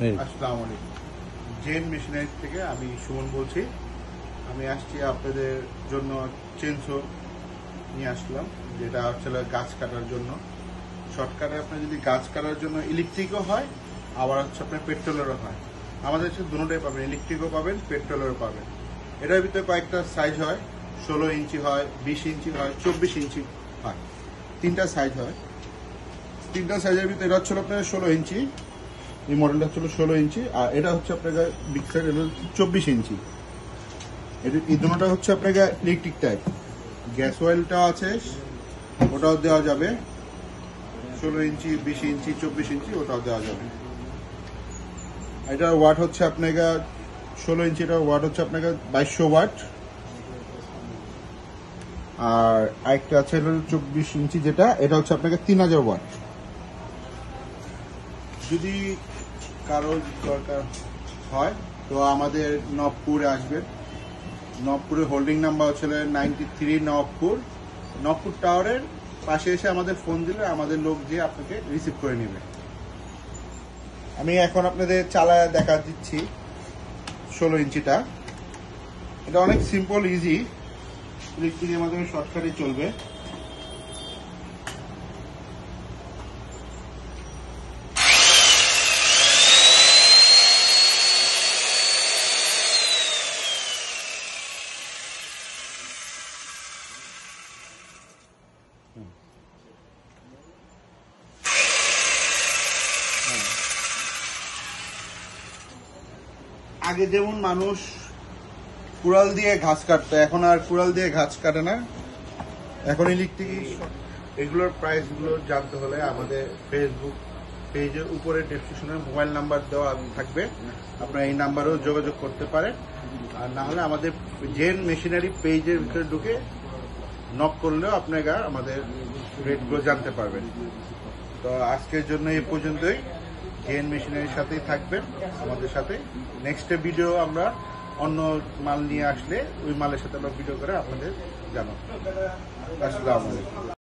আসসালামু gen machinery থেকে আমি সুমন বলছি। আমি আসছি আপনাদের জন্য চেনসো নিয়ে আসলাম, যেটা হচ্ছে গাছ কাটার জন্য। শর্টকাটে আপনার যদি গাছ কাটার জন্য ইলেকট্রিকও হয়, আবার হচ্ছে আপনার পেট্রোলেরও হয়। আমাদের হচ্ছে দুটোটাই পাবেন ইলেকট্রিকও পাবেন পেট্রোলেরও পাবেন। এটার ভিতরে কয়েকটা সাইজ হয়, ষোলো ইঞ্চি হয়, বিশ ইঞ্চি হয়, চব্বিশ ইঞ্চি হয়। তিনটা সাইজ হয়। তিনটা সাইজের ভিতরে এটা হচ্ছে আপনার ষোলো ইঞ্চি। এই মডেলটা হচ্ছিল ষোলো ইঞ্চি, আর এটা হচ্ছে আপনার বিগ সাইজ এটা চব্বিশ ইঞ্চি। এই দুটোটা হচ্ছে আপনার ইলেকট্রিক টাইপ গ্যাস অয়েলটা আছে, ওটাও দেওয়া যাবে। ষোলো ইঞ্চি, বিশ ইঞ্চি, চব্বিশ ইঞ্চি, ওটাও দেওয়া যাবে। এটার ওয়াট হচ্ছে আপনাকে ষোলো ইঞ্চি, এটা ওয়াট হচ্ছে আপনাকে বাইশশো ওয়াট আর আরেকটা আছে চব্বিশ ইঞ্চি যেটা, এটা হচ্ছে আপনাকে তিন হাজার ওয়াট যদি কারও দরকার হয়, তো আমাদের নবপুরে আসবেন নবপুরের হোল্ডিং নাম্বার হচ্ছে নাইনটি থ্রি নবপুর। নবপুর টাওয়ারের পাশে এসে আমাদের ফোন দিলে আমাদের লোক গিয়ে আপনাকে রিসিভ করে নেবে। আমি এখন আপনাদের চালায় দেখা দিচ্ছি ষোলো ইঞ্চিটা। এটা অনেক সিম্পল ইজি ইলেকট্রিকের মাধ্যমে শর্টকাটে চলবে। আগে যেমন মানুষ কুড়াল দিয়ে ঘাস কাটতো, এখন আর কুড়াল দিয়ে ঘাস কাটে না। এখন ইলেকট্রিক এগুলোর প্রাইসগুলো জানতে হলে আমাদের ফেসবুক পেজের উপরে ডেসক্রিপশনে মোবাইল নাম্বার দেওয়া থাকবে। আপনারা এই নাম্বারেও যোগাযোগ করতে পারেন। আর না হলে আমাদের জেন মেশিনারি পেজের ভিতরে ঢুকে নক করলেও আপনারা আমাদের রেটগুলো জানতে পারবেন। তো আজকের জন্য এই পর্যন্তই। জেন মেশিনের সাথেই থাকবেন, আমাদের সাথে। নেক্সট ভিডিও আমরা অন্য মাল নিয়ে আসলে ওই মালের সাথে আমরা ভিডিও করে আপনাদের জানাব। আসসালামু